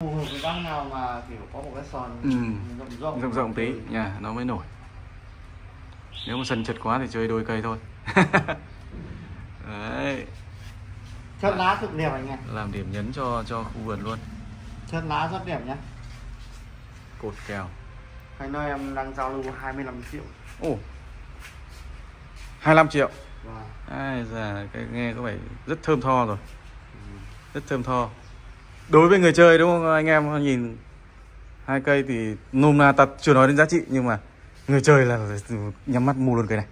phù hợp với bác nào mà kiểu có một cái sòn Ừ. rộng rộng. Rộng rộng tí. Nhà nó mới nổi. Nếu mà sân chật quá thì chơi đôi cây thôi. Đấy. Chất lá cực đẹp anh em làm điểm nhấn cho cho khu vườn luôn. Chất lá rất đẹp nhá. Cột kèo. Cái nơi em đang giao lưu 25 triệu. Ồ. 25 triệu. Và ai già cái nghe có vẻ rất thơm tho rồi. Rất thơm tho đối với người chơi đúng không? Anh em nhìn hai cây thì nôm na ta chưa nói đến giá trị, nhưng mà người chơi là nhắm mắt mua luôn cây này.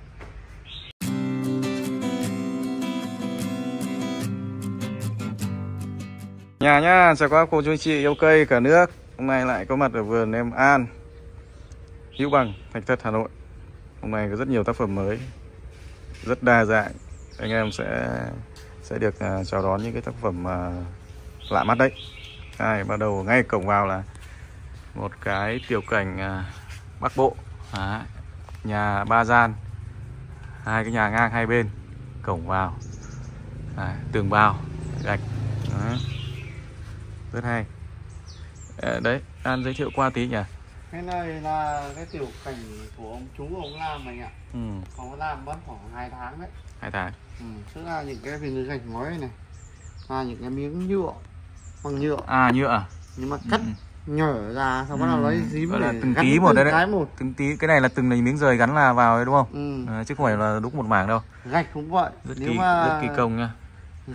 Nhà nhá, chào các cô chú anh chị yêu cây cả nước. Hôm nay lại có mặt ở vườn em An, Hữu Bằng, Thạch Thất, Hà Nội. Hôm nay có rất nhiều tác phẩm mới, rất đa dạng. Anh em sẽ sẽ được à, chào đón những cái tác phẩm mà lạ mắt đấy. Đây, bắt đầu ngay cổng vào là một cái tiểu cảnh à, bắc bộ. Đấy, nhà ba gian. Hai cái nhà ngang hai bên. Cổng vào. Đấy, tường bao gạch. Đấy. rất hay. Ờ, đấy an giới thiệu qua tí nhỉ? Cái nơi là cái tiểu cảnh của ông chú ông Lam anh ạ. Ừ, Ông Lam mất khoảng 2 tháng đấy. Hai tháng. Ừ. Tức là những cái viên gạch ngói này là những cái miếng nhựa bằng nhựa à nhựa à? nhưng mà cắt Ừ. nhở ra xong bắt đầu Ừ, lấy dím gọi là để từng gắn tí một đấy đấy. cái một từng tí cái này là từng này miếng rời gắn là vào đấy đúng không ừ. à, chứ không phải là đúng một mảng đâu gạch cũng vậy rất nếu kỳ mà rất kỳ công nha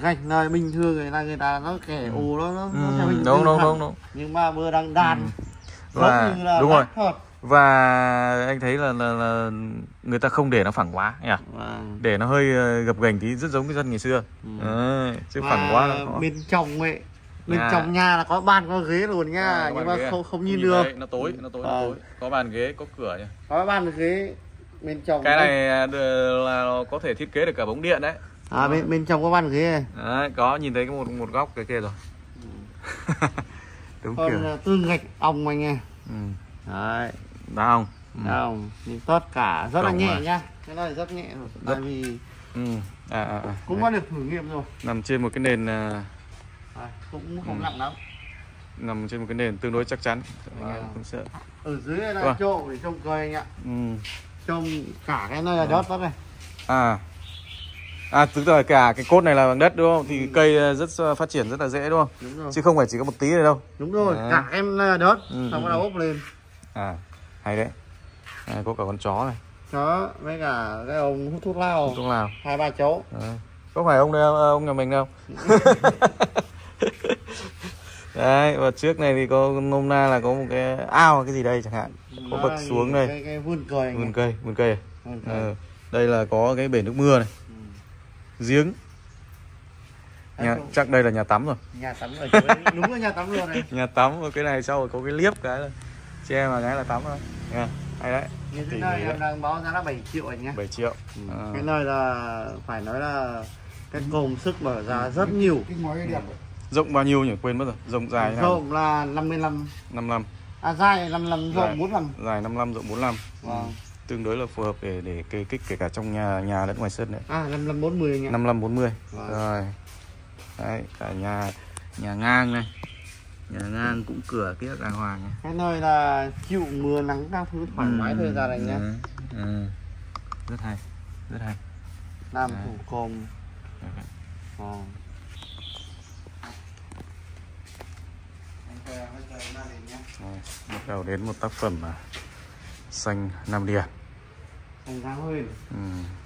gạch nơi bình thường người ta người ta nó kẻ Ừ. ù nó nó, nó Ừ, theo hình đúng đúng đúng đúng nhưng mà vừa đang đàn Ừ. Và- như là đúng rồi. thật và anh thấy là, là, là người ta không để nó phẳng quá nhỉ Vâng. để nó hơi ờ, gập ghềnh tí rất giống cái dân ngày xưa Ừ. Đấy, chứ Và phẳng quá là khó. bên trong ấy bên Nhà. trong nhà là có bàn có ghế luôn nhá À, nhưng mà ghế à? không không nhìn được nó tối nó tối nó Ờ. tối có bàn ghế có cửa nhỉ có bàn ghế bên trong cái này à, là nó có thể thiết kế được cả bóng điện đấy à bên bên trong có bàn ghế này đấy có nhìn thấy một một góc cái kia rồi đúng còn kiểu là tương gạch ong anh nghe ừ. đấy đá không ừ. không nhưng tất cả rất là Cổng nhẹ à? nhá cái này rất nhẹ rồi tại vì Ừ. À, à, à. cũng Đấy. có được thử nghiệm rồi nằm trên một cái nền à, cũng không Ừ. nặng lắm. Nằm trên một cái nền tương đối chắc chắn. Anh em không sợ ở dưới này là Vâng. chỗ để trông cây anh ạ. Ừ. trông cả cái này là đất đất này. À. À tức là cả cái cốt này là bằng đất đúng không? Thì Ừ. cây à, rất à, phát triển rất là dễ đúng không? Đúng rồi. Chứ không phải chỉ có một tí này đâu. Đúng rồi Đấy. cả em này là đất Ừ, xong ừ, bắt đầu ừ. úp lên. À hay đấy. À, có cả con chó này. Đó với cả cái ông hút thuốc lao không? Nào hai ba chỗ. Đấy. có phải ông đây? À, ông nhà mình đâu đấy và trước này thì có nôm na là có một cái ao cái gì đây chẳng hạn. Có bậc xuống đây. cái, cái vườn cây vườn cây à? Vườn. Ờ, đây là có cái bể nước mưa này. Ừ. giếng. Nhà, chắc đây là nhà tắm rồi. Nhà tắm dưới. Đúng là nhà tắm luôn này. Nhà tắm và cái này sau rồi có cái liếp cái là che mà cái là tắm thôi nha hay đấy. Như này mỉ em đang báo giá là 7 triệu anh nhé 7 triệu. À, cái nơi là phải nói là cái công sức mở ra rất nhiều. Cái ngói đẹp rộng bao nhiêu nhỉ? Quên mất rồi. Rộng dài rộng là 55 55 à dài 55 Dài. rộng 45 dài 55 rộng 45 vâng. Tương đối là phù hợp để để kê kích kể cả trong nhà nhà lẫn ngoài sân đấy. À 55 40 anh ạ. 55 40 Vâng. rồi. Đấy cả nhà nhà ngang này. Nhà ngang cũng cửa kia đàng hoàng này. Cái nơi là chịu mưa nắng các thứ thoải mái thôi ra này nhá. Ừ, ừ. rất hay. Rất hay. Làm Đấy. thủ công. Đấy. Vâng. Anh chờ, anh chờ ra đây bắt đầu đến một tác phẩm à, xanh nam điền. Anh Thắng Huyên ừ,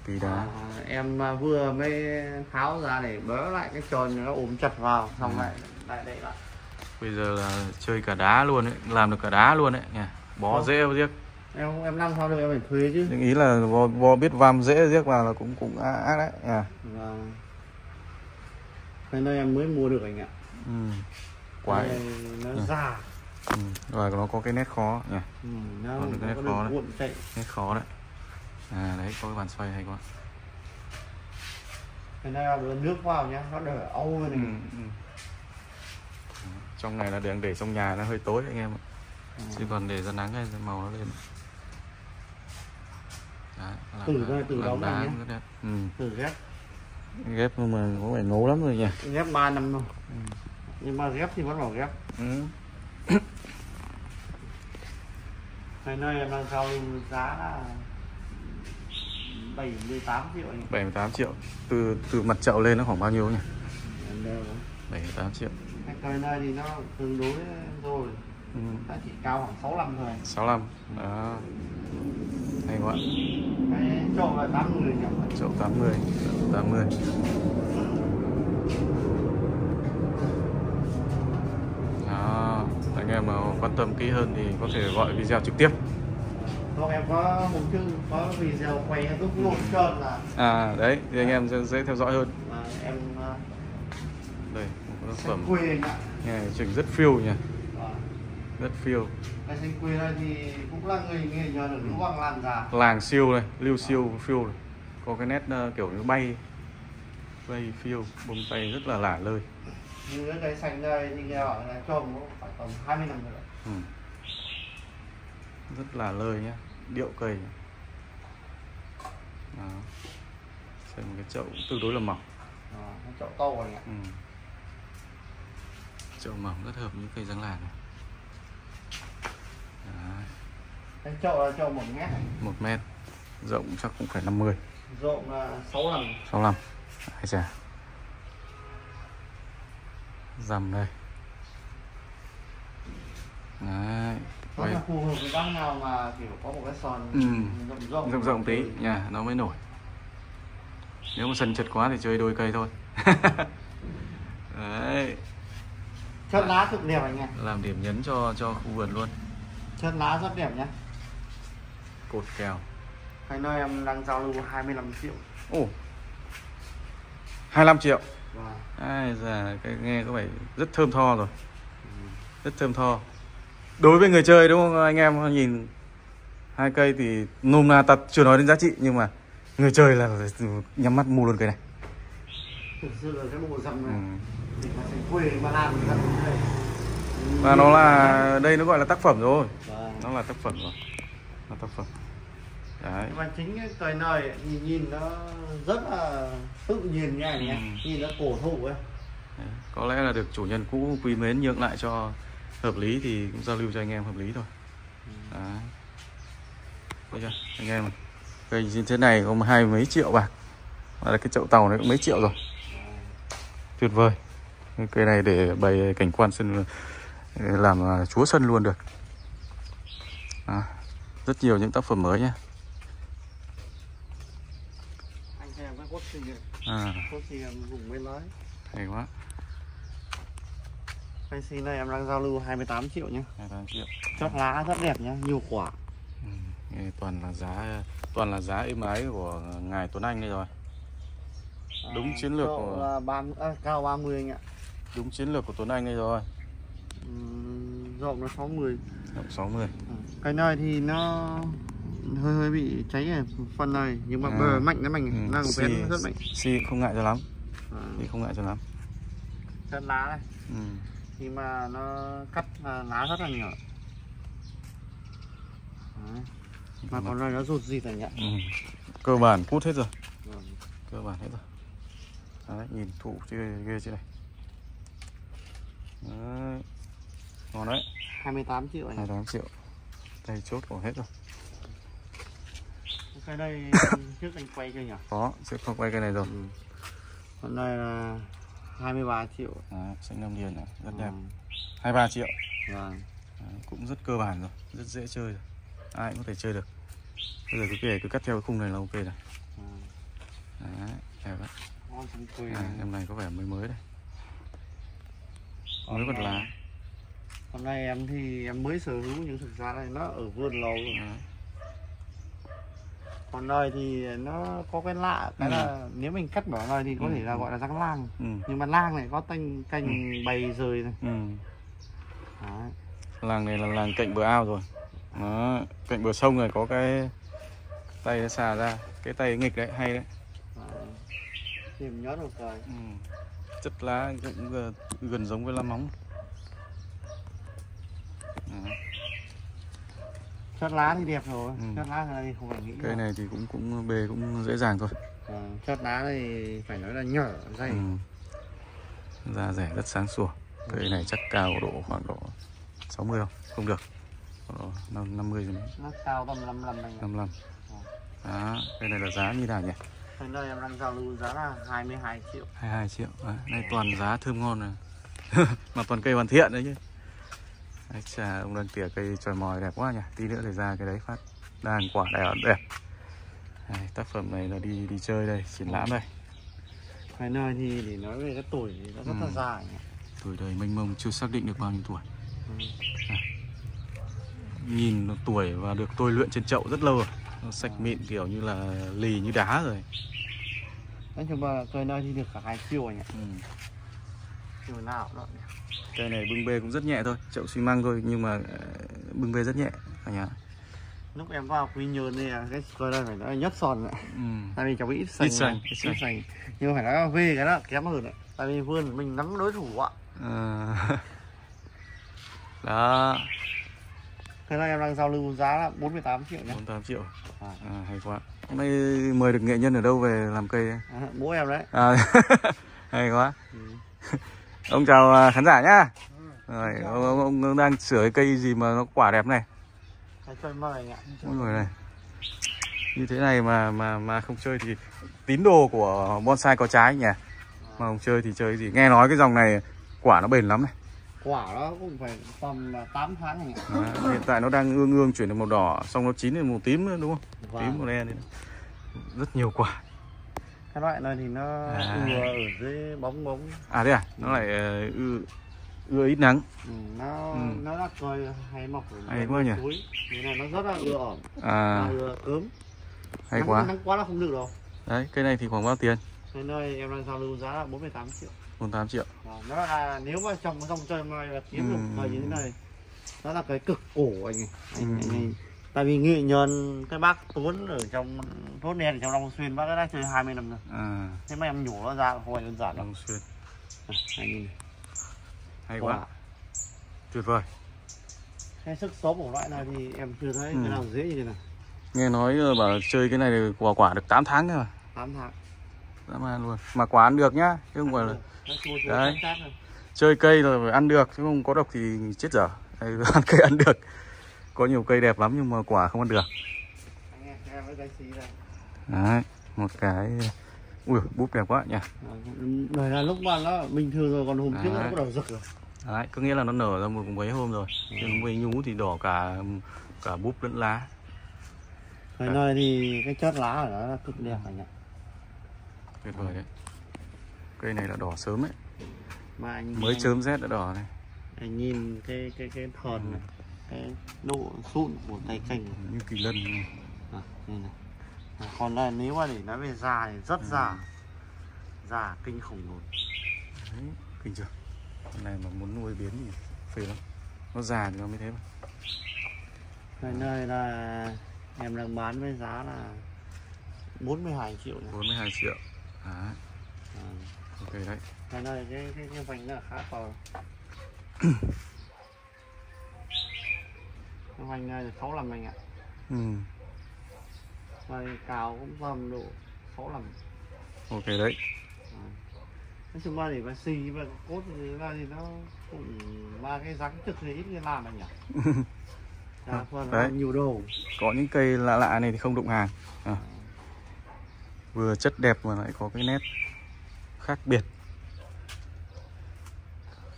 tí đá à, em à, vừa mới tháo ra để bớ lại cái tròn nó ốm chặt vào xong Ừ. lại lại đậy lại. Bây giờ là chơi cả đá luôn đấy làm được cả đá luôn đấy nha bó Vâng. rễ vào giếc em em làm sao được em phải thuê chứ. Nhưng ý là bó, bó biết vam rễ giếc vào là cũng cũng ác đấy nha vâng. Cái nơi em mới mua được anh ạ. Ừ. quái này nó Ừ. già ừ. và nó có cái nét khó nha ừ, nó được cái nét khó đấy. chạy nét khó đấy à đấy có cái bàn xoay hay quá cái này là nước vào nhá nó đỡ âu hơn ừ. này ừ. trong này là để để trong nhà nó hơi tối anh em ạ Ừ. chứ còn để ra nắng hay ra màu nó lên Đấy, làm Từ đây, từ làm đó đá này nhé. cũng rất đẹp. ừ. thử ghép ghép mà có vẻ ngấu lắm rồi nhỉ ghép 3 năm thôi Ừ. nhưng mà ghép thì vẫn bảo ghép. Ừ. Ngày nay em đang lưu giá là 78 triệu anh ạ. 78 triệu. Từ từ mặt chậu lên nó khoảng bao nhiêu nhỉ? Em đeo đó. 78 triệu. Cây này thì nó tương đối rồi. Ừ. Nó chỉ cao khoảng 65 thôi 65 đó. Hay quá. Cái trộn là 80 nhỉ? Chậu 80 80 đó anh em mà quan tâm kỹ hơn thì có thể gọi video trực tiếp. Không em có một chương có video quay lúc một trơn là à đấy thì anh em sẽ dễ theo dõi hơn. Mà em đây một xanh phẩm. Quê nghe chỉnh rất phiêu nhỉ. Ờ, rất phiêu. Cái xanh quê này thì cũng là người nghề nhờ được những bằng làm già làng siêu này lưu siêu phiêu này. có cái nét ờ, kiểu như bay bay phiêu bông tay rất là lả lơi Như cái cây xanh đây thì nghe bảo là trồng phải tầm 20 năm rồi. Ừ. rất là lơi nhá điệu cây. Đó. xem cái chậu tương đối là mỏng. Chậu to anh ạ ừ. chậu mỏng rất hợp với cây giáng làng này. Cái chậu là chậu 1 mét. Này một mét rộng chắc cũng phải 50 rộng là 6 lần. 65 Ai chà Dầm đây. Đấy. Nó là phù hợp với bác nào mà kiểu có một cái sòn Ừ. rộng rộng rộng rộng tí. nhà nó mới nổi. Nếu mà sân chật quá thì chơi đôi cây thôi. Đấy. Chất lá cực đẹp anh em. Làm điểm nhấn cho cho khu vườn luôn. Chất lá rất đẹp nhá. Cột kèo. Cái nơi em đang giao lưu 25 triệu. Ồ. 25 triệu Ai già cái nghe có vẻ rất thơm tho rồi. Rất thơm tho. Đối với người chơi đúng không anh em? Nhìn hai cây thì nôm na ta chưa nói đến giá trị nhưng mà người chơi là nhắm mắt mua luôn cây này. Là ừ. và nó là đây nó gọi là tác phẩm rồi. Vâng. nó là tác phẩm rồi. Nó tác phẩm đấy. Nhưng mà chính cái nơi ấy, nhìn nhìn nó rất là tự nhiên nha anh nhé Ừ. nhìn nó cổ thụ ấy. Đấy. có lẽ là được chủ nhân cũ quý mến nhượng lại cho hợp lý thì cũng giao lưu cho anh em hợp lý thôi. Đấy. Thấy chưa? Anh em cây như thế này có hai mấy triệu bạc. Và là cái chậu tàu này cũng mấy triệu rồi. Tuyệt vời. Cây này để bày cảnh quan sân làm à, chúa sân luôn được. Đó. rất nhiều những tác phẩm mới nhé anh xem cái cốt xì này à, em bên lái. Hay quá. Cây xì này em đang giao lưu 28 triệu nhá. 28 triệu. Chót lá rất đẹp nhá nhiều quả. Ừ. nghe toàn là giá toàn là giá êm ái của ngài Tuấn Anh đây rồi. Đúng chiến lược của- là 30, à, cao 30 anh ạ. Đúng chiến lược của Tuấn Anh đây rồi. Ừm, rộng nó 60 Rộng 60 Ừ. cái này thì nó hơi hơi bị cháy ở phần này. Nhưng mà À. bờ mạnh lắm anh ừ. đang vén rất mạnh. xi không ngại cho lắm. À, không ngại cho lắm. Chân lá này. Ừ. khi mà nó cắt à, lá rất là nhỏ Đấy. mà còn này nó rụt gì anh ạ Ừ. cơ bản cút hết rồi. Cơ bản hết rồi. Đấy, nhìn thụ chưa ghê chưa này? Đấy. ngon đấy. 28 triệu anh ạ. 28 triệu. Đây chốt của hết rồi cái đây trước anh quay chưa nhỉ? Có sẽ không quay cái này rồi. Ừ. còn đây là 23 triệu. Đấy, xanh năm điền này rất đẹp. Ừ. 23 triệu. Vâng. Đấy, cũng rất cơ bản rồi rất dễ chơi rồi. Ai cũng có thể chơi được. Bây giờ cứ kể cứ cắt theo cái khung này là ok rồi. Ừ. đấy đẹp đấy à, em này có vẻ mới mới đây. Mới bật lá. Hôm nay em thì em mới sở hữu nhưng thực ra này nó ở vườn lâu rồi. Đấy. Còn nơi thì nó có cái lạ cái Ừ. là nếu mình cắt bỏ nơi thì có Ừ. thể là gọi là răng lang ừ. nhưng mà lang này có cành cành bày rời này ừ. Đấy. làng này là làng cạnh bờ ao rồi đó cạnh bờ sông này có cái tay nó xà ra cái tay nghịch đấy hay đấy tìm nhớ được rồi ừ. chất lá cũng gần- gần giống với lá móng Đó. Chất lá thì đẹp rồi. Ừ. chất lá thì không phải nghĩ cây đâu. này thì cũng cũng bề cũng dễ dàng thôi. Ờ, chất lá thì phải nói là nhỏ dày. Ừ. da rẻ rất sáng sủa. Cây này chắc cao độ khoảng độ 60 không? Không được. Năm 50 rồi nó cao tầm 55 này 55 đó cây này là giá như nào nhỉ? Hôm nay em đang giao lưu giá là 22 triệu. 22 triệu. Đấy, đây toàn giá thơm ngon này. Mà toàn cây hoàn thiện đấy chứ Đấy, chà ông đang tỉa cây tròi mòi đẹp quá nhỉ tí nữa thì ra cái đấy phát đàn quả đẹp đẹp Đây, tác phẩm này là đi đi chơi đây triển lãm đây Hôm nay thì để nói về cái tuổi thì nó rất là Ừ. dài nhỉ. tuổi đời mênh mông chưa xác định được bao nhiêu tuổi Ừ. nhìn nó tuổi và được tôi luyện trên chậu rất lâu rồi nó sạch mịn kiểu như là lì như đá rồi Nói chung là cây này thì được cả 2 triệu anh ạ ừ. Chiều nào đó nhỉ. Cây này bưng bê cũng rất nhẹ thôi chậu xi măng thôi nhưng mà ờ, bưng bê rất nhẹ cả nhà. Lúc em vào Quy Nhơn thì à, cái cây này phải nói nhất sòn ạ. Ừ. Tại vì cháu bị ít sành Ít sành, ít sành. sành. Nhưng phải nói là về cái đó kém hơn đấy Tại vì vườn mình nắm đối thủ ạ. Ờ. đó. Thế là em đang giao lưu giá là 48 triệu nhé 48 triệu. À. à, hay quá. Hôm nay mời được nghệ nhân ở đâu về làm cây à, Bố em đấy. À, hay quá. Ừ. ông chào à, khán giả nhá. Rồi ông, ông, ông, đang sửa cái cây gì mà nó quả đẹp này? Ôi người này. Như thế này mà mà mà không chơi thì tín đồ của bonsai có trái nhỉ? Mà không chơi thì chơi cái gì? Nghe nói cái dòng này quả nó bền lắm này. Quả nó cũng phải tầm à, 8 tháng anh ạ. Đó, hiện tại nó đang ương ương chuyển được màu đỏ xong nó chín lên màu tím nữa đúng không? Vâng. tím màu đen này. rất nhiều quả Cái loại này thì nó À. ưa ở dưới bóng bóng. À thế à? Nó lại ờ, ưa ưa ít nắng. Ừ, Nó Ừ. nó đã coi hay mọc ở Hay quá nhỉ? Thế này nó rất là ưa ẩm. À. Ưa cớm. Hay nắng, quá. Nắng quá là không được đâu. Đấy cây này thì khoảng bao tiền? Thế nơi em đang giao lưu giá là 48 triệu. 48 triệu. Vâng, nó là nếu mà trong dòng chơi mà là kiếm được Ừ. thời như thế này nó là cái cực cổ anh ấy. Anh, Ừ. anh, anh, tại vì nghệ nhân cái bác Tuấn ở trong Tốt đen trong Long Xuyên bác đã chơi 20 năm rồi. À. Thế mà em nhổ nó ra không phải đơn giản Long Xuyên. À, anh nhìn hay quả. quá tuyệt vời. Cái sức sống của loại này thì em chưa thấy Ừ. cái nào dễ như thế này nghe nói ờ, bảo chơi cái này thì quả quả được 8 tháng mà. 8 tháng. Dã man luôn. Mà quả ăn được nhá chứ không phải là Đấy. rồi chơi cây rồi phải ăn được chứ không có độc thì chết dở. Đây, ăn cây ăn được có nhiều cây đẹp lắm nhưng mà quả không ăn được. Với đấy một cái ui búp đẹp quá nhỉ. Này là lúc mà nó bình thường rồi còn hôm trước nó bắt đầu rực rồi. Đấy có nghĩa là nó nở ra một mấy hôm rồi. Ừ. nhưng mấy nhú thì đỏ cả cả búp lẫn lá. Cái này thì cái chất lá của nó là cực đẹp anh ạ. Tuyệt vời đấy. Cây này là đỏ sớm ấy. Mà anh mới anh, chớm rét đã đỏ này. anh nhìn cái cái cái thòn này cái độ sụn của tay cành như kỳ lân này. à, đây này. À, còn đây nếu mà để nói về già thì rất già già kinh khủng luôn. Đấy kinh chưa? Con này mà muốn nuôi biến thì phê lắm. Nó già thì nó mới thế mà. Cái nơi là em đang bán với giá là 42 triệu này 42 triệu. Đấy. À, ok đấy. Cái nơi cái cái cái vành nó khá to này là 65 anh ạ. Ừ. Đây cao cũng tầm độ 65 ok đấy. Nói chung là để mà xì và cốt thì là thì nó cũng ba cái rắn trực thì ít người làm anh nhỉ? Phần là Đấy. nhiều đồ. Có những cây lạ lạ này thì không đụng hàng. À. vừa chất đẹp mà lại có cái nét khác biệt.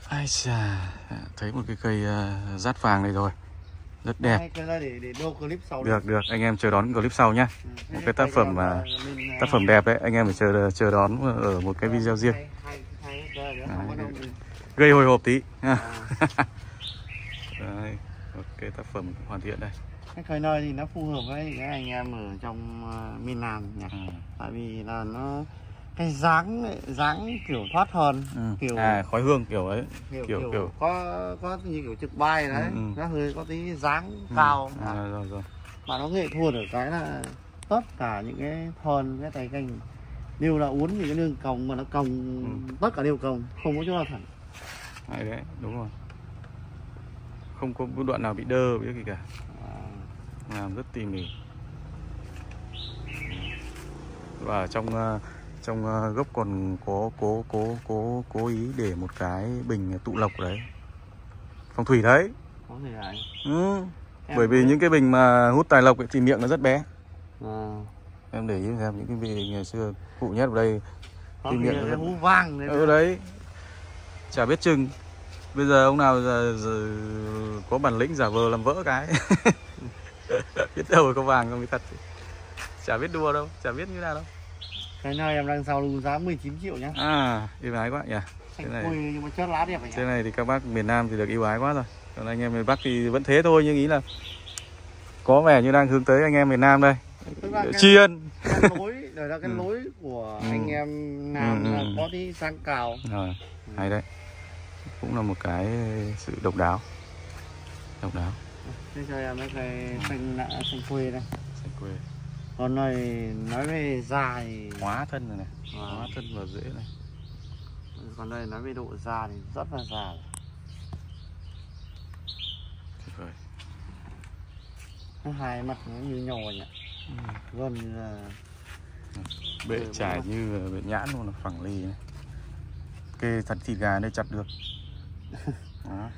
Ai chà thấy một cái cây uh, rát vàng này rồi rất đẹp. Hai cái ra để để đô clip sau được được. Anh em chờ đón clip sau nhá. Ừ, một cái tác phẩm mà- mình, tác phẩm đẹp đấy anh em phải chờ chờ đón ở một cái video riêng. cái Đấy. đâu. Mình- gây hồi hộp tí. À, Đấy, ok tác phẩm hoàn thiện đây. Cái cây nơi thì nó phù hợp với cái anh em ở trong uh, miền Nam nhỉ? À. tại vì là nó cái dáng dáng kiểu thoát hòn Ừ. kiểu à khói hương kiểu ấy. Kiểu, kiểu- kiểu, kiểu- có có như kiểu trực bay đấy. Ừ, ừ. nó hơi có tí dáng cao. À, rồi rồi mà nó nghệ thuật ở cái là tất cả những cái thon cái tay canh đều là uốn những cái đường cong mà nó cong Ừ. tất cả đều cong không có chỗ nào thẳng. Hay đấy đúng rồi. Không có đoạn nào bị đơ biết gì cả. À, làm rất tỉ mỉ. Và ở trong ờ, trong ờ, gốc còn có cố cố cố cố ý để một cái bình tụ lộc đấy. Phong thủy đấy. Ừ. Em bởi vì những cái bình mà hút tài lộc ấy, thì miệng nó rất bé. À. em để ý xem những cái bình ngày xưa cụ nhất ở đây khi miệng nó rất- hú vang đấy. Ở đấy. Chả biết chừng. Bây giờ ông nào giờ, giờ có bản lĩnh giả vờ làm vỡ cái. Biết đâu có vàng không mới thật. Chả biết đua đâu chả biết như nào đâu cái này em đang giao lưu giá 19 triệu nhá. À ưu ái quá nhỉ xanh này- quỳ nhưng mà chót lá đẹp thế này thì các bác miền Nam thì được ưu ái quá rồi. Còn anh em miền Bắc thì vẫn thế thôi nhưng ý là có vẻ như đang hướng tới anh em miền Nam đây. Cái- tri ân. cái lối đây là cái Ừ. lối của Ừ. anh em nam Ừ, là ừ. có tí sang cào. Rồi hay đấy. Cũng là một cái sự độc đáo. Độc đáo. Thế cho em mấy cái xanh xanh quê đây. Xanh quê còn này nói về thì hóa thân rồi này. À. hóa thân vào rễ này. Còn đây nói về độ già thì rất là già tuyệt vời. Nó hai mặt nó như nhau anh ạ gần như là bệ Ừ, trải như bệ nhãn luôn là phẳng lì này. Kê thật thịt gà đây chặt được. Đó.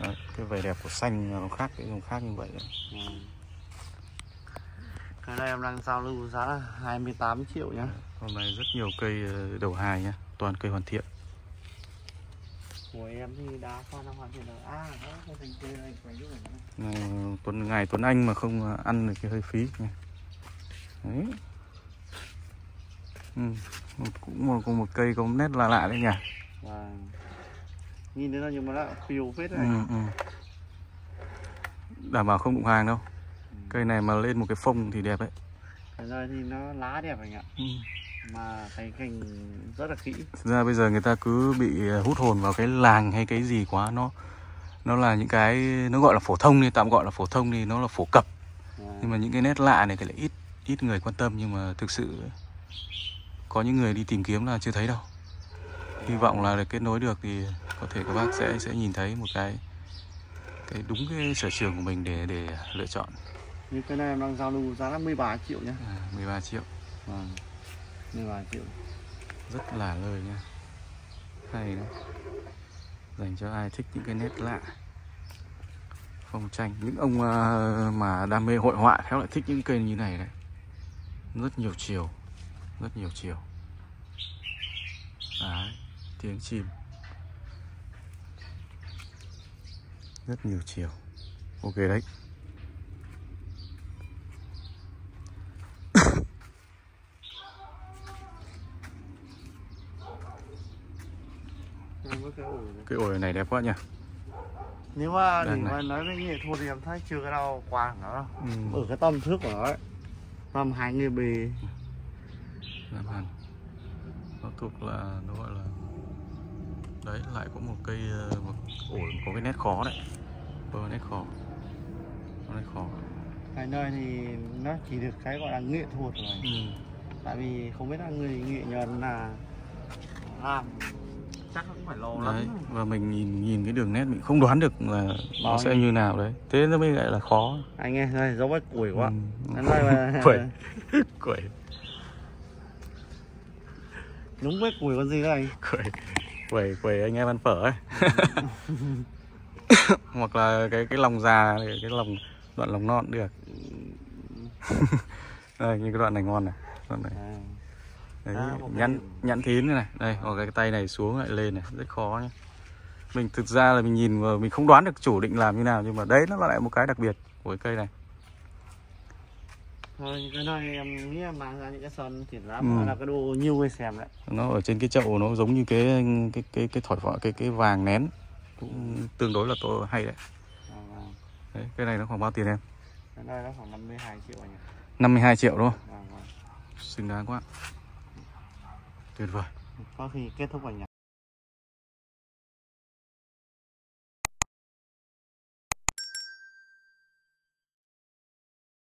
Đấy, cái vẻ đẹp của xanh nó khác cái nó khác như vậy. Đấy. ừ. Cái này em đang giao lưu giá là 28 triệu nhá. Hôm nay rất nhiều cây ờ, đầu hài nhá toàn cây hoàn thiện. Của em thì đá con đang hoàn thiện rồi à cái thành quê này phải giúp mình Này, tuấn ngày tuấn anh mà không ờ, ăn được cái hơi phí nha đấy. Ừ. một, cũng một, có một cây có một nét lạ lạ đấy nhỉ. Và nhìn thấy nó nhưng mà nó phiêu phết ừ, này ừ. đảm bảo không đụng hàng đâu cây này mà lên một cái phông thì đẹp đấy. Cái này thì nó lá đẹp anh ạ. Ừ. mà cái cành rất là kỹ. Thực ra bây giờ người ta cứ bị ờ, hút hồn vào cái làng hay cái gì quá nó nó là những cái nó gọi là phổ thông đi tạm gọi là phổ thông đi nó là phổ cập. À, nhưng mà những cái nét lạ này thì lại ít ít người quan tâm nhưng mà thực sự có những người đi tìm kiếm là chưa thấy đâu. Hy vọng là để kết nối được thì có thể các bác sẽ sẽ nhìn thấy một cái cái đúng cái sở trường của mình để để lựa chọn như cái này em đang giao lưu giá là 13 triệu nhá. À, 13 triệu. Vâng 13 triệu. Rất là lời nha. Hay đấy. Dành cho ai thích những cái nét lạ. Phong tranh. Những ông ờ, mà đam mê hội họa khéo lại thích những cây như này đấy. Rất nhiều chiều. Rất nhiều chiều. Đấy tiếng chim. Rất nhiều chiều. Ok đấy Em có cái ổi này. đẹp quá nhỉ nếu mà này. mà nói về nghệ thuật thì em thấy chưa cái nào qua nó đâu ừ. ở cái tầm thước của nó ấy tầm hai người bề Nam Hàn nó thuộc là nó gọi là đấy lại có một cây ờ, một ổi có cái nét khó đấy có nét khó có nét khó cái nơi thì nó chỉ được cái gọi là nghệ thuật rồi ừ. tại vì không biết là người nghệ nhân là làm chắc cũng phải lâu đấy lắm và mình nhìn nhìn cái đường nét mình không đoán được là nó Đó. sẽ như nào đấy. Thế nó mới gọi là khó. Anh nghe đây giống với củi quá. Ừ. mà Quẩy. quẩy. Đúng với củi con gì đây quẩy. Quẩy quẩy anh em ăn phở ấy. Hoặc là cái cái lòng già này, cái lòng đoạn lòng non cũng được. Đây như cái đoạn này ngon này. Đoạn này. À, Đấy, À, điểm. nhẵn thín này, này đây hoặc cái tay này xuống lại lên này rất khó nhé mình thực ra là mình nhìn vào mình không đoán được chủ định làm như nào nhưng mà đấy nó lại một cái đặc biệt của cái cây này thôi cái này em nghĩ là mang ra những cái triển Ừ. lãm là cái đồ nhiều người xem đấy nó ở trên cái chậu nó giống như cái cái cái cái thỏi vỏ cái cái vàng nén cũng tương đối là to hay đấy. à, vâng. đấy cái này nó khoảng bao tiền em cái này nó khoảng 52 triệu anh ạ 52 triệu đúng không vâng, vâng. xứng đáng quá tuyệt vời. Có khi kết thúc anh nhỉ